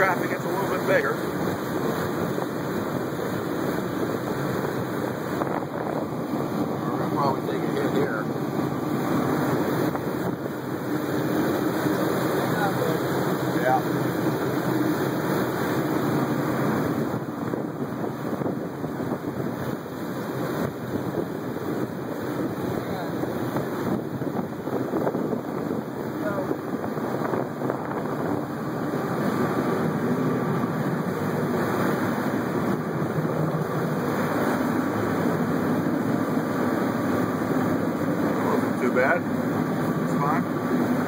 traffic gets a little bit bigger. We're probably here. Yeah. That. It's fine.